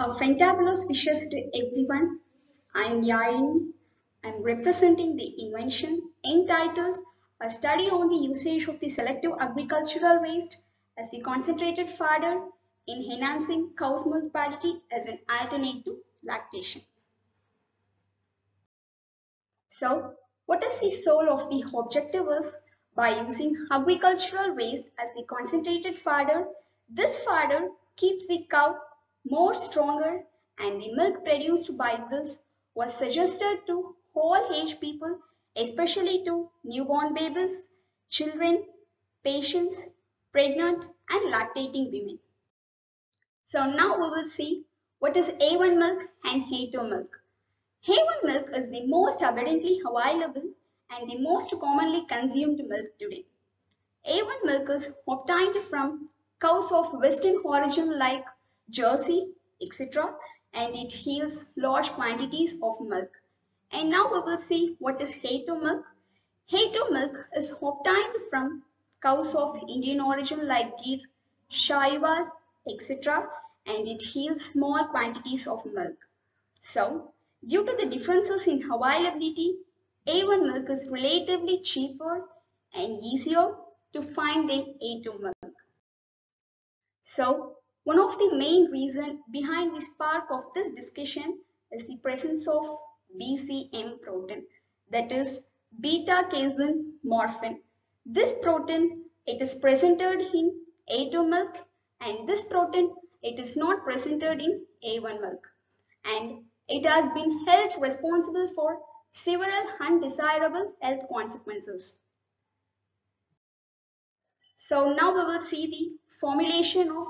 A fantabulous wishes to everyone. I'm Yazhini. I'm representing the invention entitled A Study on the Usage of the Selective Agricultural Waste as a Concentrated Fodder in Enhancing Cow's Milk Quality as an Alternative to Lactation. So, what is the soul of the objective is by using agricultural waste as a concentrated fodder, this fodder keeps the cow more stronger and the milk produced by this was suggested to whole age people, especially to newborn babies, children, patients, pregnant and lactating women. So now we will see what is A1 milk and A2 milk. A1 milk is the most abundantly available and the most commonly consumed milk today. A1 milk is obtained from cows of western origin like Jersey, etc. and it yields large quantities of milk. And now we will see what is A2 milk. A2 milk is obtained from cows of Indian origin like Gir, Sahiwal, etc. and it yields small quantities of milk. So, due to the differences in availability, A1 milk is relatively cheaper and easier to find than A2 milk. So, one of the main reasons behind the spark of this discussion is the presence of BCM protein, that is beta-casomorphin. This protein, it is presented in A2 milk and this protein, it is not presented in A1 milk. And it has been held responsible for several undesirable health consequences. So now we will see the formulation of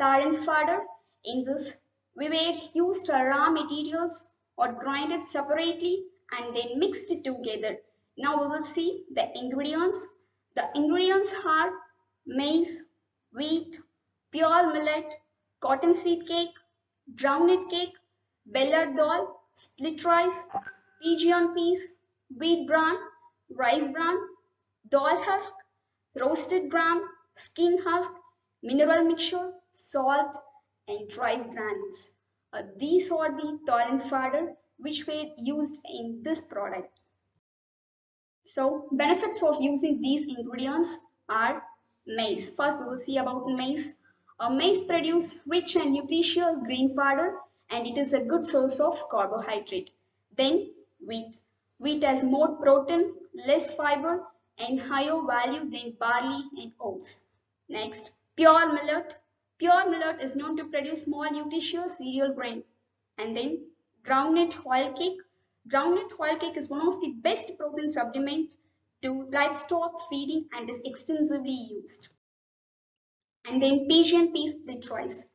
Tharan fodder. In this, we were used raw materials or grinded separately and then mixed it together. Now we will see the ingredients. The ingredients are maize, wheat, pearl millet, cottonseed cake, groundnut cake, bellar dal, split rice, pigeon peas, wheat bran, rice bran, dal husk, roasted gram, skin husk, mineral mixture, salt and rice granules. Uh, these are the Tharan fodder which were used in this product. So benefits of using these ingredients are maize. First we will see about maize. Uh, maize produces rich and nutritious green fodder and it is a good source of carbohydrate. Then wheat. Wheat has more protein, less fiber and higher value than barley and oats. Next, pearl millet. Pearl millet is known to produce more nutritious cereal grain. And then groundnut oil cake. Groundnut oil cake is one of the best protein supplement to livestock feeding and is extensively used. And then pigeon pea split rice.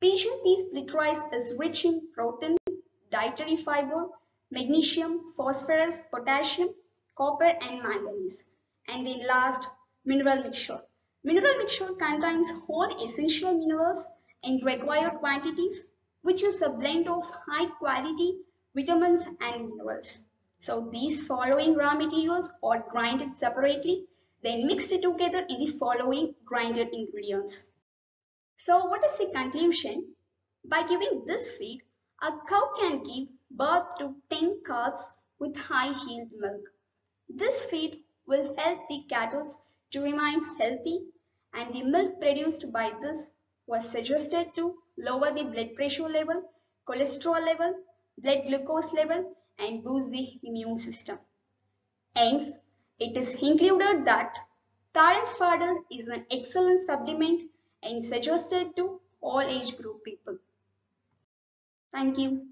Pigeon pea split rice is rich in protein, dietary fiber, magnesium, phosphorus, potassium, copper and manganese. And then last, mineral mixture. Mineral mixture contains all essential minerals in required quantities, which is a blend of high quality vitamins and minerals. So these following raw materials are grinded separately, then mixed together in the following grinded ingredients. So what is the conclusion? By giving this feed, a cow can give birth to 10 calves with high yield milk. This feed will help the cattle to remain healthy and the milk produced by this was suggested to lower the blood pressure level, cholesterol level, blood glucose level and boost the immune system. Hence, it is concluded that Tharan fodder is an excellent supplement and suggested to all age group people. Thank you.